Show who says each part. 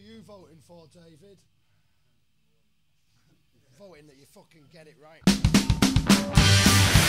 Speaker 1: you voting for, David? Voting that you fucking get it right.